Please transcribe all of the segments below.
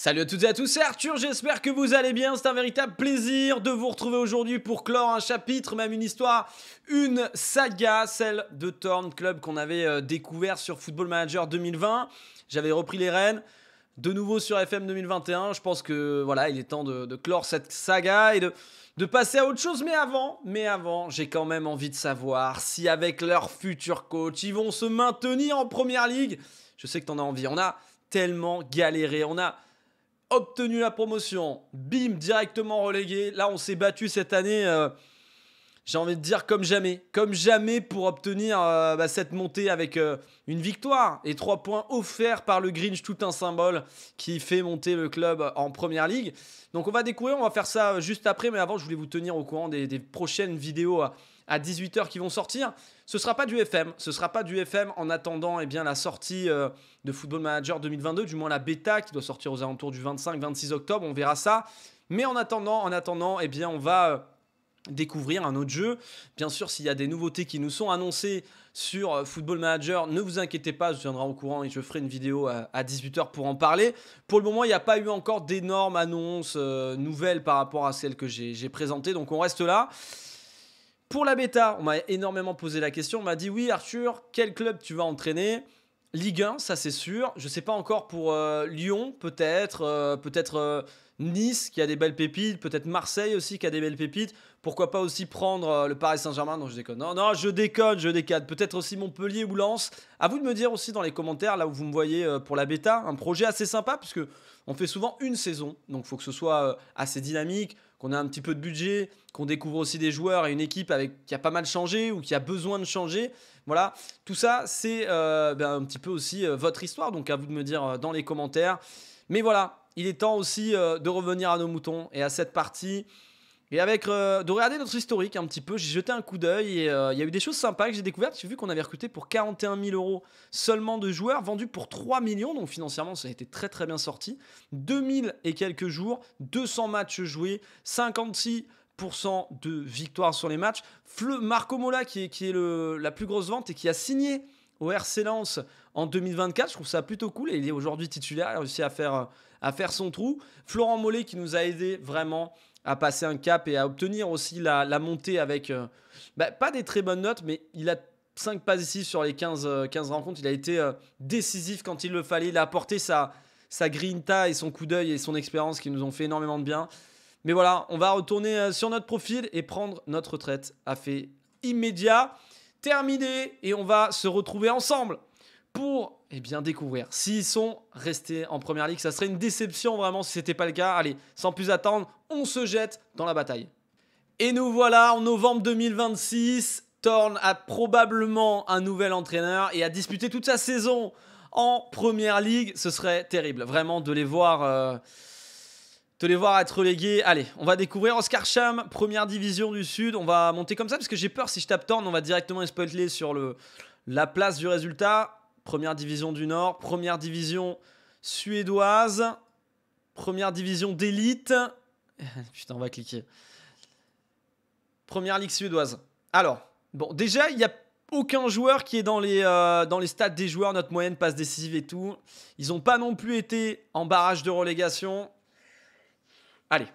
Salut à toutes et à tous, c'est Arthur, j'espère que vous allez bien, c'est un véritable plaisir de vous retrouver aujourd'hui pour clore un chapitre, même une histoire, une saga, celle de Torn Club qu'on avait euh, découvert sur Football Manager 2020. J'avais repris les rênes, de nouveau sur FM 2021, je pense que voilà, il est temps de, clore cette saga et de, de passer à autre chose, mais avant, mais avant, j'ai quand même envie de savoir si avec leur futur coach, ils vont se maintenir en première ligue. Je sais que t'en as envie, on a tellement galéré, on a obtenu la promotion, bim, directement relégué. Là, on s'est battu cette année, euh, j'ai envie de dire comme jamais. Comme jamais pour obtenir euh, bah, cette montée avec euh, une victoire et trois points offerts par le Grinch, tout un symbole qui fait monter le club en première ligue. Donc on va découvrir, on va faire ça juste après, mais avant, je voulais vous tenir au courant des, prochaines vidéos à 18h qui vont sortir. Ce sera pas du FM, ce sera pas du FM en attendant eh bien, la sortie euh, de Football Manager 2022, du moins la bêta qui doit sortir aux alentours du 25-26 octobre, on verra ça. Mais en attendant, en attendant, eh bien, on va euh, découvrir un autre jeu. Bien sûr, s'il y a des nouveautés qui nous sont annoncées sur euh, Football Manager, ne vous inquiétez pas, je tiendrai au courant et je ferai une vidéo à, 18h pour en parler. Pour le moment, il n'y a pas eu encore d'énormes annonces nouvelles par rapport à celles que j'ai présentées, donc on reste là. Pour la bêta, on m'a énormément posé la question. On m'a dit oui, Arthur, quel club tu vas entraîner? Ligue 1, ça c'est sûr. Je ne sais pas encore pour euh, Lyon, peut-être. Euh, peut-être euh, Nice qui a des belles pépites. Peut-être Marseille aussi qui a des belles pépites. Pourquoi pas aussi prendre le Paris Saint-Germain Non, je déconne. Non, non, je déconne, je décade. Peut-être aussi Montpellier ou Lens. À vous de me dire aussi dans les commentaires, là où vous me voyez pour la bêta, un projet assez sympa, puisque on fait souvent une saison. Donc il faut que ce soit assez dynamique qu'on a un petit peu de budget, qu'on découvre aussi des joueurs et une équipe avec, qui a pas mal changé ou qui a besoin de changer. Voilà, tout ça, c'est euh, ben, un petit peu aussi euh, votre histoire, donc à vous de me dire euh, dans les commentaires. Mais voilà, il est temps aussi de revenir à nos moutons et à cette partie et avec euh, de regarder notre historique un petit peu, j'ai jeté un coup d'œil et euh, il y a eu des choses sympas que j'ai découvertes. J'ai vu qu'on avait recruté pour 41 000 euros seulement de joueurs, vendus pour 3 millions, donc financièrement ça a été très très bien sorti. 2000 et quelques jours, 200 matchs joués, 56% de victoires sur les matchs. Marco Mola qui est, qui est le, la plus grosse vente et qui a signé au RC Lens en 2024. Je trouve ça plutôt cool et il est aujourd'hui titulaire, il a réussi à faire, à faire son trou. Florent Mollet qui nous a aidé vraiment à passer un cap et à obtenir aussi la, montée avec, euh, bah, pas des très bonnes notes, mais il a 5 passes décisives sur les 15, 15 euh, rencontres. Il a été euh, décisif quand il le fallait. Il a apporté sa, sa grinta et son coup d'œil et son expérience qui nous ont fait énormément de bien. Mais voilà, on va retourner sur notre profil et prendre notre retraite à fait immédiat. Terminé et on va se retrouver ensemble pour eh bien, découvrir s'ils sont restés en première ligue. Ça serait une déception vraiment si ce n'était pas le cas. Allez, sans plus attendre, on se jette dans la bataille. Et nous voilà en novembre 2026. Thorn a probablement un nouvel entraîneur et a disputé toute sa saison en première ligue. Ce serait terrible, vraiment, de les voir. Euh, de les voir être relégués. Allez, on va découvrir Oscar Cham, première division du Sud. On va monter comme ça parce que j'ai peur si je tape Thorn, on va directement spoiler sur le, la place du résultat. Première division du Nord, première division suédoise, première division d'élite. Putain, on va cliquer. Première ligue suédoise. Alors, bon, déjà, il n'y a aucun joueur qui est dans les, euh, dans les des joueurs, notre moyenne passe décisive et tout. Ils n'ont pas non plus été en barrage de relégation. Allez.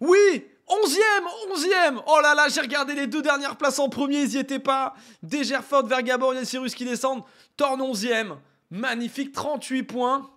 Oui 11ème 11ème Oh là là, j'ai regardé les deux dernières places en premier, ils y étaient pas. Degerford, Vergabor et Cyrus qui descendent. Torn 11ème. Magnifique, 38 points.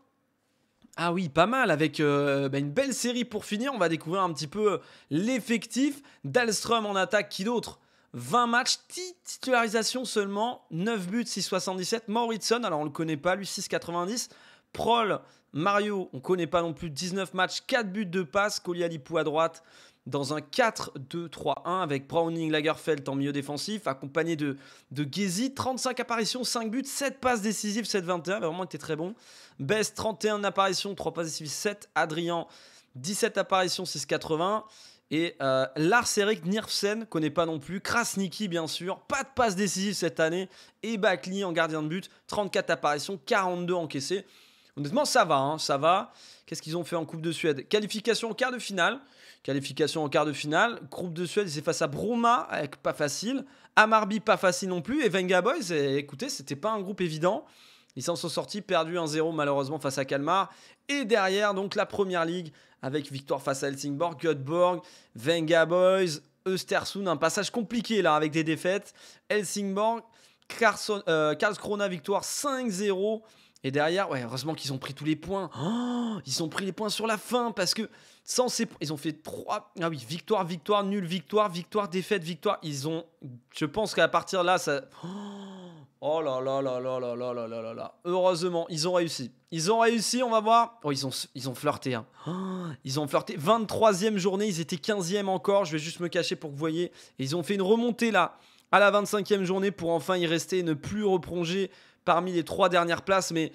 Ah oui, pas mal, avec euh, bah, une belle série pour finir. On va découvrir un petit peu euh, l'effectif. Dahlström en attaque, qui d'autre? 20 matchs, titularisation seulement, 9 buts, 6,77. Mauritson, alors on le connaît pas, lui 6,90. Prol, Mario, on connaît pas non plus, 19 matchs, 4 buts de passe. Kolialipou à droite, dans un 4-2-3-1 avec Browning, Lagerfeld en milieu défensif, accompagné de, Gezi. 35 apparitions, 5 buts, 7 passes décisives, 7-21. Vraiment été très bon. Best, 31 apparitions, 3 passes décisives, 7. Adrien, 17 apparitions, 6-80. Et euh, Lars Erik Nirfsen, connaît pas non plus. Krasniki, bien sûr. Pas de passe décisive cette année. Et Bakli en gardien de but. 34 apparitions, 42 encaissées. Honnêtement, ça va, hein, ça va. Qu'est-ce qu'ils ont fait en Coupe de Suède? Qualification en quart de finale. Qualification en quart de finale. Groupe de Suède, c'est face à Broma, pas facile. Amarby, pas facile non plus. Et Venga Boys, eh, écoutez, c'était pas un groupe évident. Ils s'en sont sortis, perdu 1-0 malheureusement face à Kalmar. Et derrière, donc la première ligue avec victoire face à Helsingborg, Göteborg, Venga Boys, Östersund. Un passage compliqué là avec des défaites. Helsingborg, euh, Karlskrona victoire 5-0. Et derrière, ouais, heureusement qu'ils ont pris tous les points. Oh, ils ont pris les points sur la fin parce que sans ces ils ont fait 3 ah oui, victoire, victoire, nul, victoire, victoire, défaite, victoire. Ils ont je pense qu'à partir de là ça Oh là là là là là là là là là Heureusement, ils ont réussi. Ils ont réussi, on va voir. Oh, ils ont, ils ont flirté. Hein. ils ont flirté. 23e journée, ils étaient 15e encore. Je vais juste me cacher pour que vous voyez. Et ils ont fait une remontée là, à la 25e journée, pour enfin y rester et ne plus repronger parmi les trois dernières places. Mais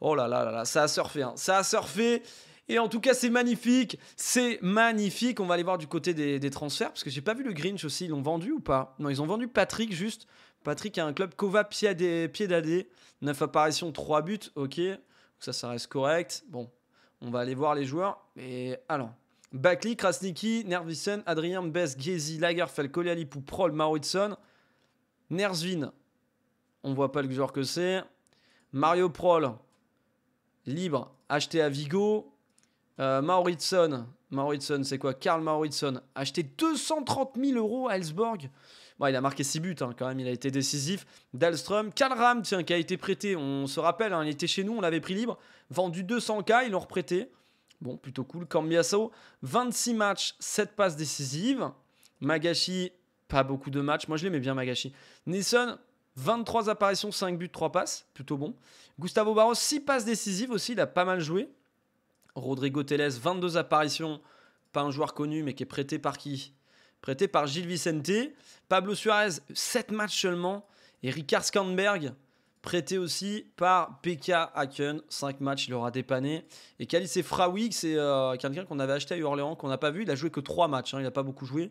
oh là là là là, ça a surfé. Hein. Ça a surfé. Et en tout cas, c'est magnifique. C'est magnifique. On va aller voir du côté des, transferts. Parce que j'ai pas vu le Grinch aussi. Ils l'ont vendu ou pas? Non, ils ont vendu Patrick juste. Patrick a un club Kova Piedadé, 9 apparitions, 3 buts, ok. Ça, ça reste correct. Bon, on va aller voir les joueurs. Et alors, Bakli, Krasniki, Nervissen, Adrien, Bess, Gezi, Lagerfeld, Kolialipou, Prol, Mauritsson, Nersvin, on voit pas le joueur que c'est. Mario Prol, libre, acheté à Vigo. Euh, Mauritsson, c'est quoi? Karl Mauritsson, acheté 230 000 euros à Elsborg. Bon, il a marqué 6 buts hein, quand même, il a été décisif. Dahlström, Kalram, tiens, qui a été prêté, on se rappelle, hein, il était chez nous, on l'avait pris libre. Vendu 200K, ils l'ont reprêté. Bon, plutôt cool. Cambiasso, 26 matchs, 7 passes décisives. Magashi, pas beaucoup de matchs. Moi, je l'aimais bien, Magashi. Nissan, 23 apparitions, 5 buts, 3 passes. Plutôt bon. Gustavo Barros, 6 passes décisives aussi. Il a pas mal joué. Rodrigo Teles, 22 apparitions. Pas un joueur connu, mais qui est prêté par qui? Prêté par Gilles Vicente. Pablo Suarez, 7 matchs seulement. Et Ricard Skandberg, prêté aussi par PK Haken, 5 matchs, il aura dépanné. Et Calice Fraoui, c'est euh, quelqu'un qu'on avait acheté à Orléans, qu'on n'a pas vu. Il a joué que 3 matchs, hein, il n'a pas beaucoup joué.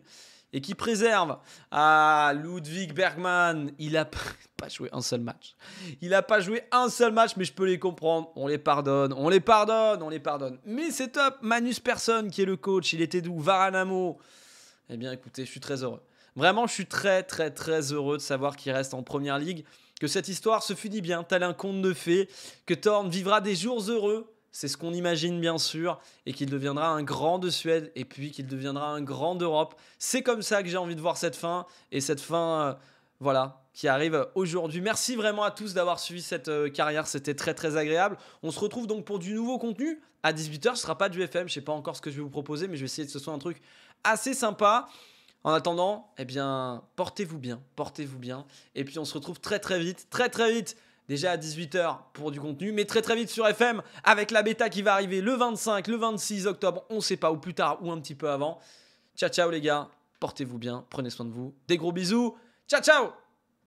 Et qui préserve à Ludwig Bergman. Il n'a pas joué un seul match. Il n'a pas joué un seul match, mais je peux les comprendre. On les pardonne, on les pardonne, on les pardonne. Mais c'est top. Manus Persson, qui est le coach, il était d'où? Varanamo. Eh bien, écoutez, je suis très heureux. Vraiment, je suis très, très, très heureux de savoir qu'il reste en première ligue, que cette histoire se finit bien, tel un conte de fées, que Thorn vivra des jours heureux, c'est ce qu'on imagine bien sûr, et qu'il deviendra un grand de Suède, et puis qu'il deviendra un grand d'Europe. C'est comme ça que j'ai envie de voir cette fin, et cette fin, euh, voilà, qui arrive aujourd'hui. Merci vraiment à tous d'avoir suivi cette euh, carrière, c'était très très agréable. On se retrouve donc pour du nouveau contenu à 18h, ce sera pas du FM, je sais pas encore ce que je vais vous proposer, mais je vais essayer que ce soit un truc assez sympa. En attendant, eh bien, portez-vous bien, portez-vous bien. Et puis on se retrouve très très vite, très très vite, déjà à 18h pour du contenu, mais très très vite sur FM avec la bêta qui va arriver le 25, le 26 octobre, on sait pas, ou plus tard, ou un petit peu avant. Ciao ciao les gars, portez-vous bien, prenez soin de vous. Des gros bisous, ciao ciao